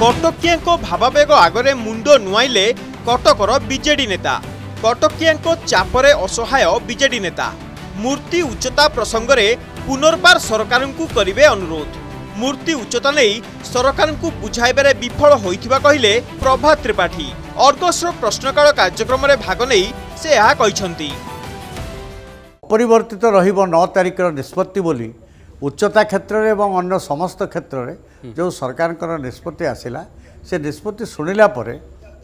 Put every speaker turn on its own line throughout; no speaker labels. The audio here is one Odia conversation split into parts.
କଟକିଆଙ୍କ ଭାବାବେଗ ଆଗରେ ମୁଣ୍ଡ ନୁଆଇଲେ କଟକର ବିଜେଡି ନେତା। କଟକିଆଙ୍କ ଚାପରେ ଅସହାୟ ବିଜେଡି ନେତା। ମୂର୍ତ୍ତି ଉଚ୍ଚତା ପ୍ରସଙ୍ଗରେ ପୁନର୍ବାର ସରକାରଙ୍କୁ କରିବେ ଅନୁରୋଧ। ମୂର୍ତ୍ତି ଉଚ୍ଚତା ନେଇ ସରକାରଙ୍କୁ ବୁଝାଇବାରେ ବିଫଳ ହୋଇଥିବା କହିଲେ ପ୍ରଭାତ ତ୍ରିପାଠୀ। ଅର୍ଗସର ପ୍ରଶ୍ନକାଳ କାର୍ଯ୍ୟକ୍ରମରେ ଭାଗ ନେଇ ସେ ଏହା କହିଛନ୍ତି।
ଅପରିବର୍ତ୍ତିତ ରହିବ ନଅ ତାରିଖର ନିଷ୍ପତ୍ତି ବୋଲି ଉଚ୍ଚତା କ୍ଷେତ୍ରରେ ଏବଂ ଅନ୍ୟ ସମସ୍ତ କ୍ଷେତ୍ରରେ ଯେଉଁ ସରକାରଙ୍କର ନିଷ୍ପତ୍ତି ଆସିଲା ସେ ନିଷ୍ପତ୍ତି ଶୁଣିଲା ପରେ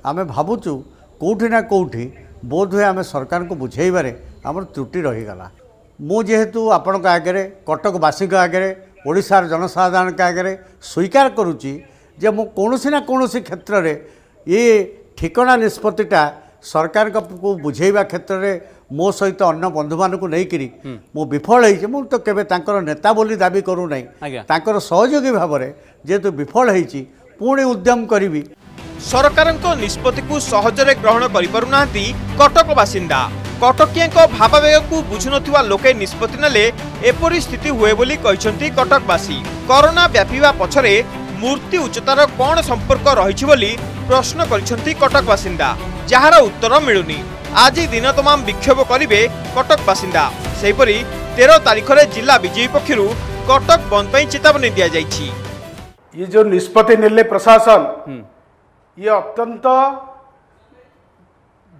ଆମେ ଭାବୁଛୁ କେଉଁଠି ନା କେଉଁଠି ବୋଧହୁଏ ଆମେ ସରକାରଙ୍କୁ ବୁଝେଇବାରେ ଆମର ତ୍ରୁଟି ରହିଗଲା। ମୁଁ ଯେହେତୁ ଆପଣଙ୍କ ଆଗରେ କଟକବାସୀଙ୍କ ଆଗରେ ଓଡ଼ିଶାର ଜନସାଧାରଣଙ୍କ ଆଗରେ ସ୍ୱୀକାର କରୁଛି ଯେ ମୁଁ କୌଣସି ନା କୌଣସି କ୍ଷେତ୍ରରେ ଏ ଠିକଣା ନିଷ୍ପତ୍ତିଟା ସରକାରଙ୍କୁ ବୁଝେଇବା କ୍ଷେତ୍ରରେ ମୋ ସହିତ ଅନ୍ୟ ବନ୍ଧୁମାନଙ୍କୁ ନେଇକରି ମୁଁ ବିଫଳ ହେଇଛି। ମୁଁ ତ କେବେ ତାଙ୍କର ନେତା ବୋଲି ଦାବି କରୁନାହିଁ। ତାଙ୍କର ସହଯୋଗୀ ଭାବରେ ଯେହେତୁ ବିଫଳ ହେଇଛି ପୁଣି ଉଦ୍ୟମ କରିବି।
ସରକାରଙ୍କ ନିଷ୍ପତ୍ତିକୁ ସହଜରେ ଗ୍ରହଣ କରିପାରୁନାହାନ୍ତି କଟକ ବାସିନ୍ଦା। କଟକିଆଙ୍କ ଭାବାବେଗକୁ ବୁଝୁନଥିବା ଲୋକେ ନିଷ୍ପତ୍ତି ନେଲେ ଏପରି ସ୍ଥିତି ହୁଏ ବୋଲି କହିଛନ୍ତି କଟକବାସୀ। କରୋନା ବ୍ୟାପିବା ପଛରେ ମୂର୍ତ୍ତି ଉଚ୍ଚତାର କ'ଣ ସମ୍ପର୍କ ରହିଛି ବୋଲି ପ୍ରଶ୍ନ କରିଛନ୍ତି କଟକ ବାସିନ୍ଦା। ଯାହାର ଉତ୍ତର ମିଳୁନି। ଆଜି ଦିନ ତମାମ ବିକ୍ଷୋଭ କରିବେ କଟକ ବାସିନ୍ଦା। ସେହିପରି ତେର ତାରିଖରେ ଜିଲ୍ଲା ବିଜେପି ପକ୍ଷରୁ କଟକ ବନ୍ଦ ପାଇଁ ଚେତାବନୀ ଦିଆଯାଇଛି।
ଇଏ ଯେଉଁ ନିଷ୍ପତ୍ତି ନେଲେ ପ୍ରଶାସନ ଇଏ ଅତ୍ୟନ୍ତ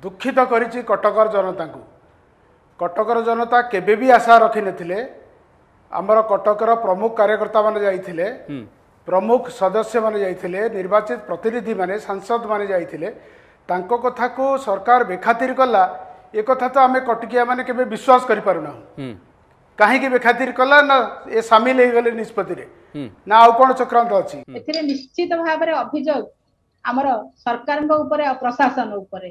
ଦୁଃଖିତ କରିଛି କଟକର ଜନତାଙ୍କୁ। କଟକର ଜନତା କେବେ ବି ଆଶା ରଖିନଥିଲେ। ଆମର କଟକର ପ୍ରମୁଖ କାର୍ଯ୍ୟକର୍ତ୍ତାମାନେ ଯାଇଥିଲେ। ପ୍ରମୁଖ ସଦସ୍ୟମାନେ ଯାଇଥିଲେ ନିର୍ବାଚିତ ପ୍ରତିନିଧିମାନେ ସାଂସଦମାନେ ଯାଇଥିଲେ। ତାଙ୍କ କଥାକୁ ସରକାର ବେଖାତିର କଲା ଏ କଥା ତ ଆମେ କଟକିଆମାନେ କେବେ ବିଶ୍ୱାସ କରିପାରୁନାହୁଁ। କାହିଁକି ବେଖାତିର କଲା ନା ଏ ସାମିଲ ହେଇଗଲେ ନିଷ୍ପତ୍ତିରେ? ନା ଆଉ କ'ଣ ଚକ୍ରାନ୍ତ ଅଛି?
ଏଥିରେ ନିଶ୍ଚିତ ଭାବରେ ଅଭିଯୋଗ ଆମର ସରକାରଙ୍କ ଉପରେ ଆଉ ପ୍ରଶାସନ ଉପରେ।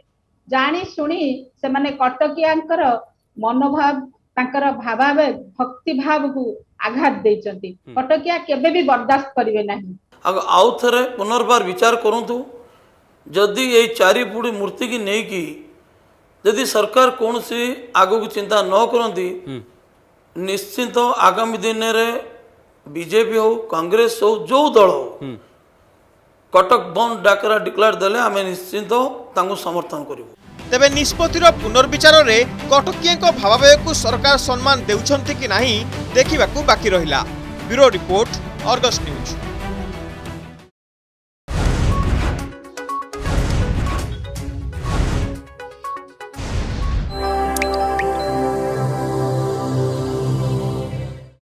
ଜାଣି ଶୁଣି ସେମାନେ କଟକିଆଙ୍କର ମନୋଭାବ ତାଙ୍କର ଭାବାବେଗ ଭକ୍ତି ଭାବକୁ ଆଘାତ ଦେଇଛନ୍ତି। କଟକିଆ କେବେ ବି ବରଦାସ୍ତ କରିବେ ନାହିଁ।
ଆଗ ଆଉ ଥରେ ପୁନର୍ବାର ବିଚାର କରନ୍ତୁ। ଯଦି ଏଇ ଚାରି ବୁଢ଼ୀ ମୂର୍ତ୍ତିକି ନେଇକି ଯଦି ସରକାର କୌଣସି ଆଗକୁ ଚିନ୍ତା ନ କରନ୍ତି ନିଶ୍ଚିନ୍ତ ଆଗାମୀ ଦିନରେ ବିଜେପି ହଉ କଂଗ୍ରେସ ହଉ ଯେଉଁ ଦଳ ହଉ କଟକ ବନ୍ଦ ଡାକରା ଡିକ୍ଲାର ଦେଲେ ଆମେ ନିଶ୍ଚିନ୍ତ ତାଙ୍କୁ ସମର୍ଥନ କରିବୁ।
ତେବେ ନିଷ୍ପତ୍ତିର ପୁନର୍ବିଚାରରେ କଟକିଆଙ୍କ ଭାବାବେଗକୁ ସରକାର ସମ୍ମାନ ଦେଉଛନ୍ତି କି ନାହିଁ ଦେଖିବାକୁ ବାକି ରହିଲା। Bureau report Argus news.